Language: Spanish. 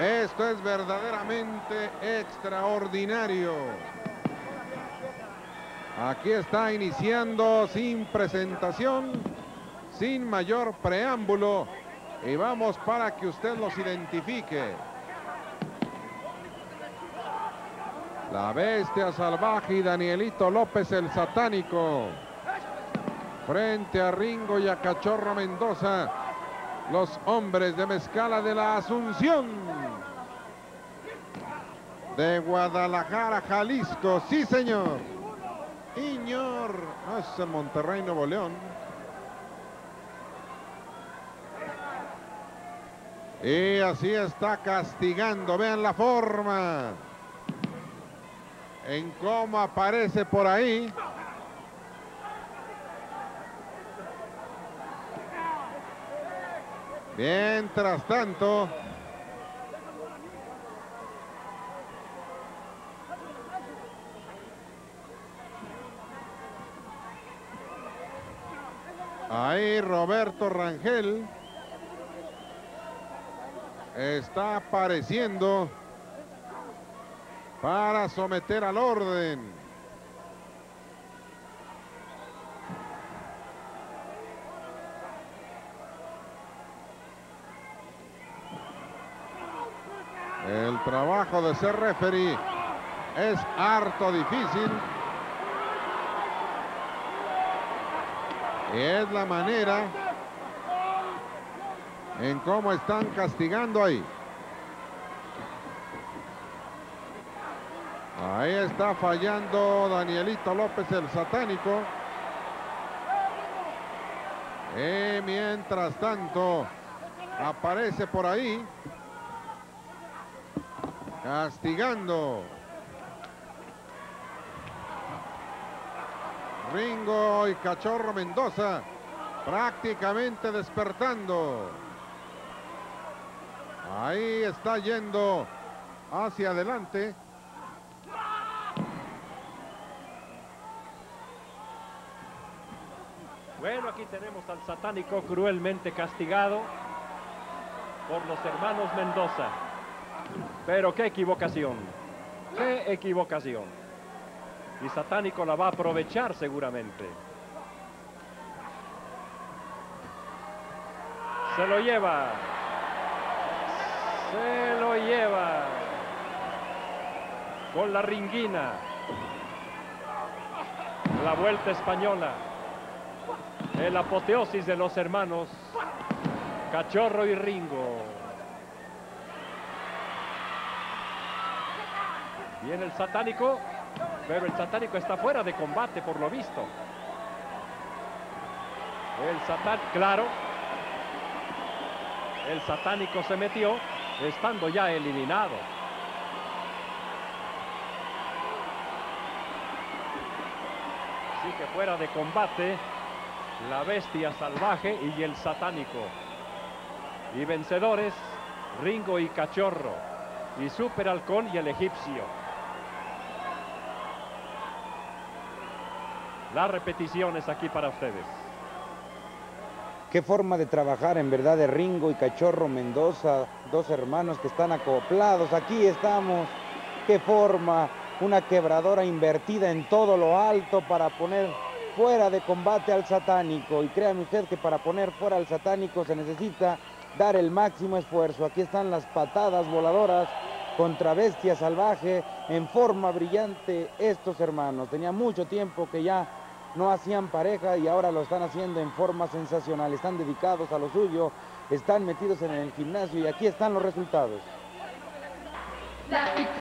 Esto es verdaderamente extraordinario. Aquí está iniciando sin presentación, sin mayor preámbulo. Y vamos para que usted los identifique. La bestia salvaje y Danielito López el satánico. Frente a Ringo y a Cachorro Mendoza. Los hombres de Mezcala de la Asunción. De Guadalajara, Jalisco. Sí, señor. Iñor. No es el Monterrey, Nuevo León. Y así está castigando. Vean la forma. En cómo aparece por ahí. Mientras tanto. Ahí Roberto Rangel está apareciendo para someter al orden. El trabajo de ser referee es harto difícil. Es la manera en cómo están castigando ahí. Ahí está fallando Danielito López el satánico. Y mientras tanto aparece por ahí castigando Ringo y Cachorro Mendoza prácticamente despertando. Ahí está yendo hacia adelante. Bueno, aquí tenemos al satánico cruelmente castigado por los hermanos Mendoza. Pero qué equivocación, qué equivocación. Y satánico la va a aprovechar seguramente. Se lo lleva. Se lo lleva. Con la ringuina. La vuelta española. El apoteosis de los hermanos Cachorro y Ringo. Viene el satánico, pero el satánico está fuera de combate por lo visto. El satán, claro. El satánico se metió estando ya eliminado. Así que fuera de combate la bestia salvaje y el satánico. Y vencedores, Ringo y Cachorro, y Super Halcón y el egipcio. Las repeticiones aquí para ustedes. Qué forma de trabajar en verdad de Ringo y Cachorro Mendoza, dos hermanos que están acoplados. Aquí estamos. Qué forma, una quebradora invertida en todo lo alto para poner fuera de combate al satánico. Y créanme usted que para poner fuera al satánico se necesita dar el máximo esfuerzo. Aquí están las patadas voladoras contra bestia salvaje en forma brillante estos hermanos. Tenía mucho tiempo que ya no hacían pareja y ahora lo están haciendo en forma sensacional. Están dedicados a lo suyo, están metidos en el gimnasio y aquí están los resultados.